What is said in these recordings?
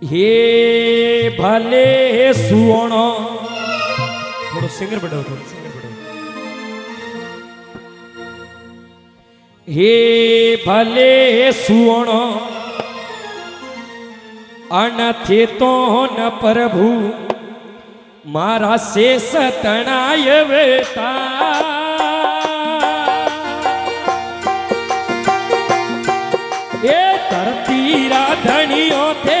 હે ભલે સુવણો થોડો સિંગર બડો થોડો સિંગર બડો હે ભલે સુવણો અનથી તો ન પ્રભુ મારા શેષ તણાય વેતા એ ધરતી રાધણીઓ તે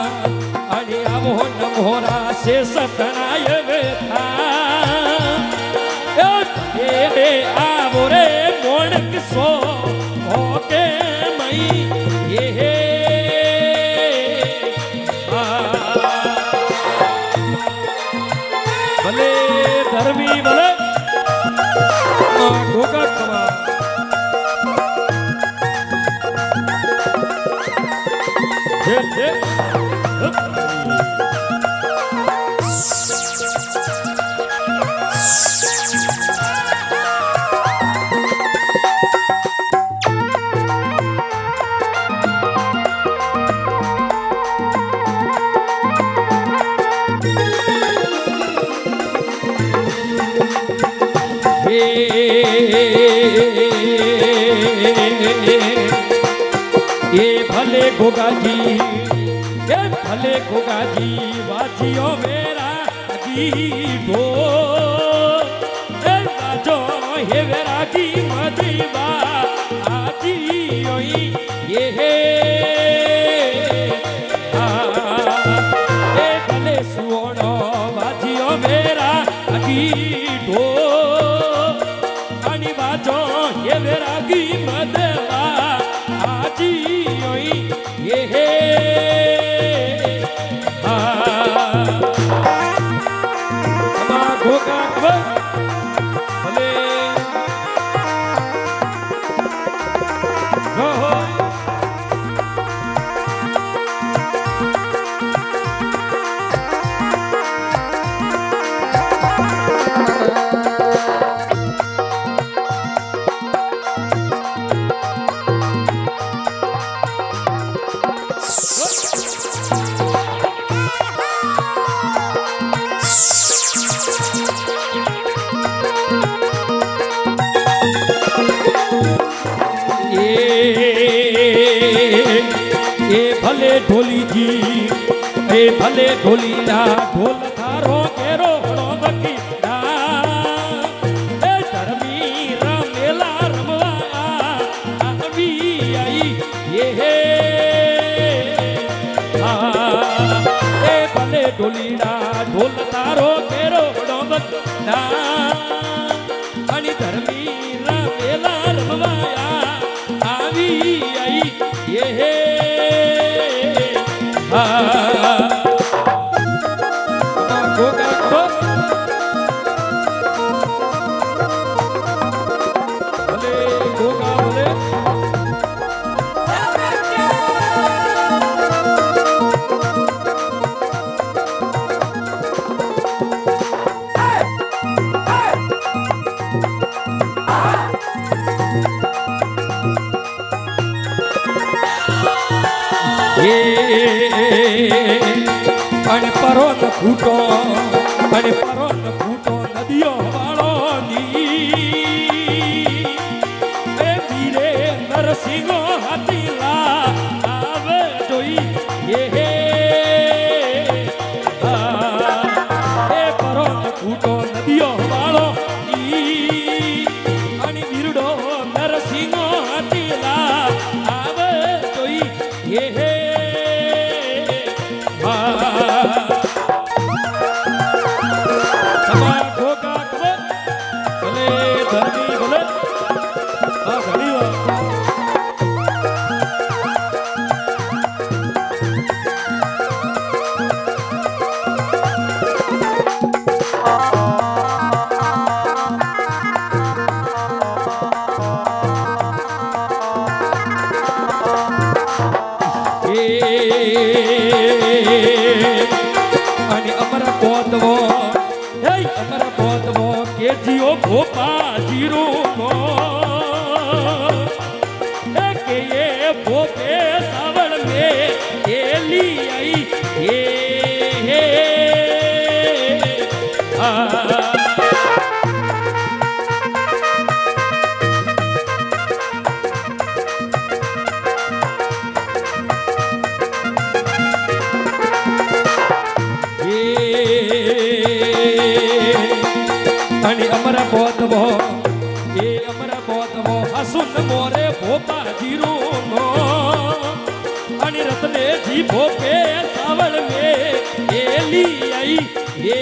से सपनाय था तेरे आवरे मोड़क सो होके मई ये भले धर्मी भले आँखों का कबाब Yeah, yeah. गोगा जी के भले गोगा जी बाजियो मेरा जी बो बाजो हे मेरा जी। ढोली जी। हे भले ढोलिया ढोल थारो केरो हड़ो बकी ए धर्मी रमेला रमवा अभी आई, ये हे। ए भले ढोलिया ढोल थारो केरो हड़ो बकी અને પરોત ફૂટો અને પરોત ફૂટો નદીઓ વાળો દી હતો અમર પોતવો હે અમર પોતવો કે જીઓ ભોપા જીરો મો હે કે એ ભોપે અમર બોતવો એ અમર બોતવો હસુન મોરે ભોપા જીરો નો અને રતને જી ભોપે, સાવળ મે એલી આઈ, એ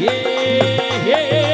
Yeah, yeah.